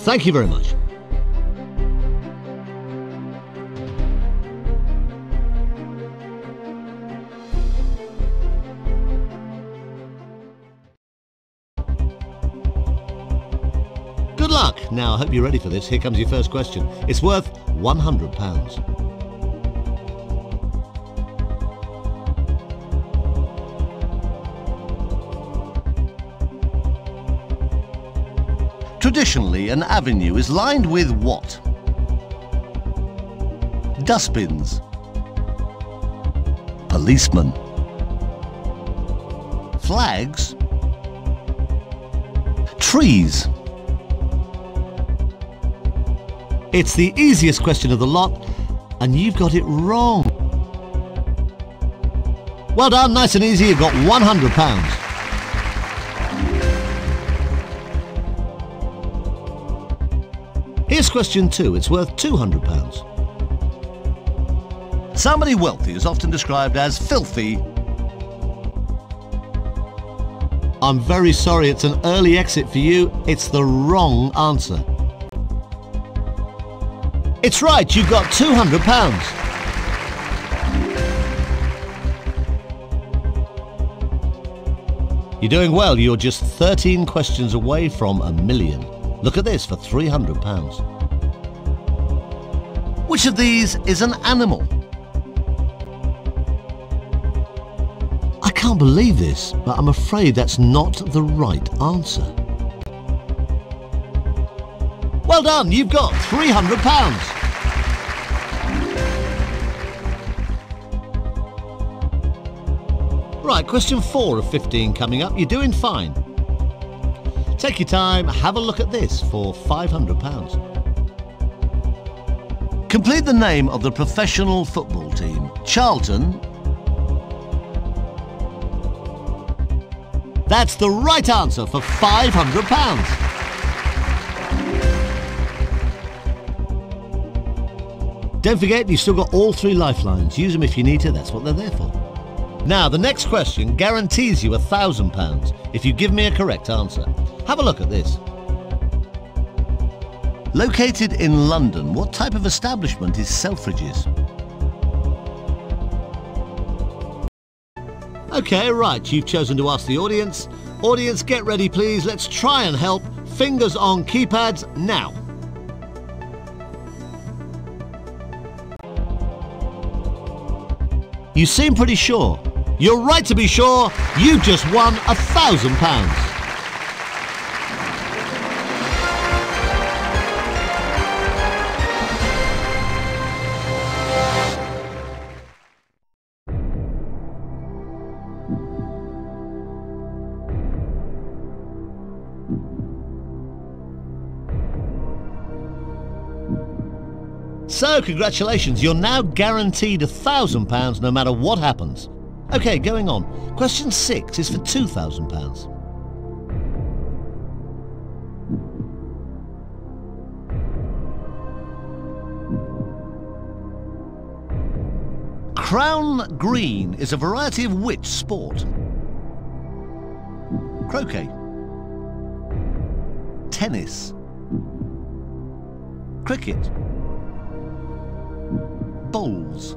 Thank you very much. Good luck. Now, I hope you're ready for this. Here comes your first question. It's worth £100. Traditionally, an avenue is lined with what? Dustbins. Policemen. Flags. Trees. It's the easiest question of the lot, and you've got it wrong. Well done, nice and easy, you've got £100. Here's question two. It's worth £200. Somebody wealthy is often described as filthy. I'm very sorry, it's an early exit for you. It's the wrong answer. It's right, you got £200. You're doing well, you're just 13 questions away from a million. Look at this for £300. Which of these is an animal? I can't believe this, but I'm afraid that's not the right answer. Well done, you've got £300. Right, question four of 15 coming up. You're doing fine. Take your time, have a look at this for £500. Complete the name of the professional football team. Charlton. That's the right answer for £500. Don't forget, you've still got all three lifelines. Use them if you need to, that's what they're there for. Now, the next question guarantees you £1,000 if you give me a correct answer. Have a look at this. Located in London, what type of establishment is Selfridges? Okay, right, you've chosen to ask the audience. Audience, get ready please, let's try and help. Fingers on keypads now. You seem pretty sure. You're right to be sure, you just won a thousand pounds. So, congratulations, you're now guaranteed a £1,000 no matter what happens. OK, going on. Question six is for £2,000. Crown green is a variety of which sport? Croquet. Tennis. Cricket bowls.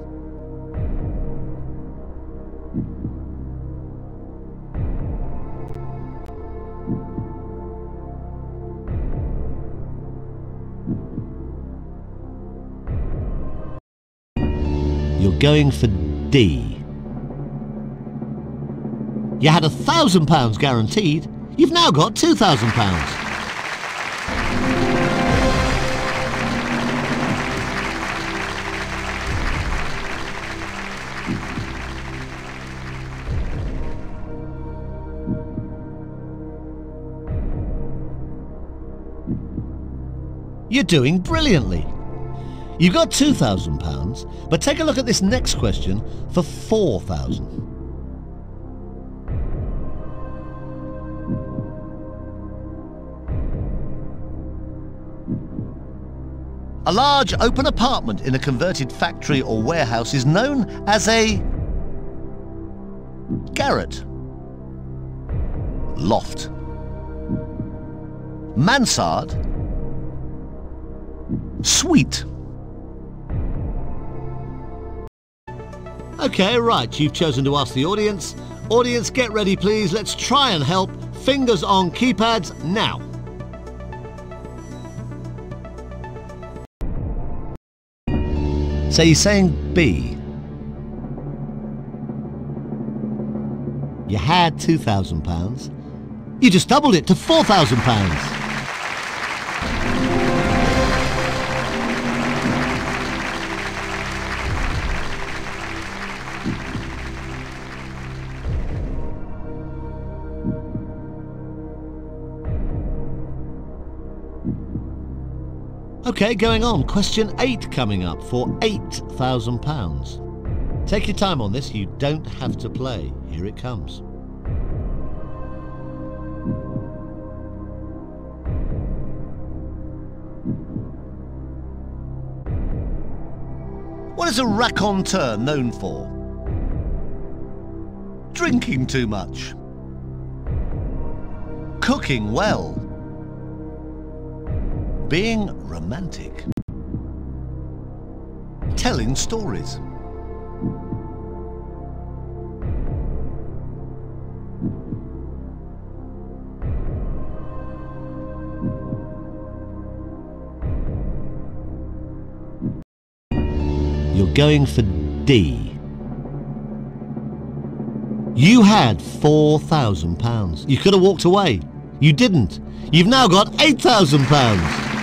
You're going for D. You had a thousand pounds guaranteed. You've now got two thousand pounds. You're doing brilliantly. You've got £2,000, but take a look at this next question for 4000 A large open apartment in a converted factory or warehouse is known as a garret, loft, mansard, Sweet. Okay, right, you've chosen to ask the audience. Audience, get ready please. Let's try and help. Fingers on keypads now. So you're saying B. You had £2,000. You just doubled it to £4,000. Okay, going on. Question 8 coming up for £8,000. Take your time on this, you don't have to play. Here it comes. What is a raconteur known for? Drinking too much. Cooking well being romantic. Telling stories. You're going for D. You had £4,000. You could have walked away. You didn't. You've now got £8,000.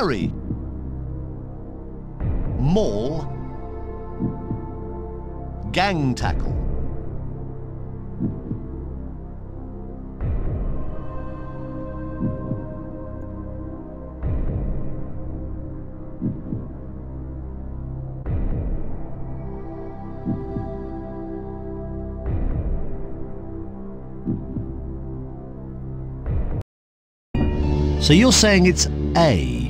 parry, maul, gang tackle. So you're saying it's A?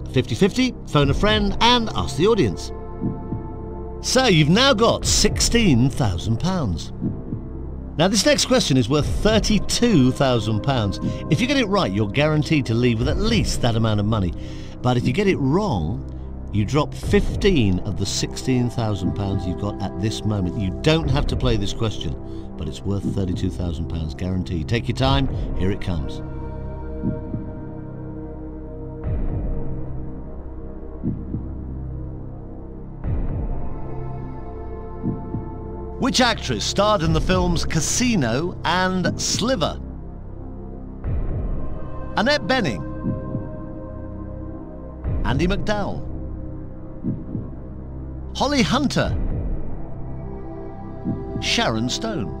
50-50, phone a friend and ask the audience. So you've now got £16,000. Now this next question is worth £32,000. If you get it right, you're guaranteed to leave with at least that amount of money. But if you get it wrong, you drop 15 of the £16,000 you've got at this moment. You don't have to play this question, but it's worth £32,000 guaranteed. Take your time, here it comes. Which actress starred in the films Casino and Sliver? Annette Bening. Andie MacDowell. Holly Hunter. Sharon Stone.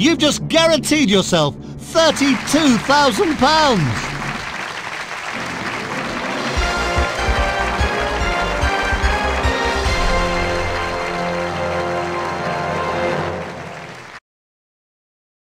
You've just guaranteed yourself £32,000!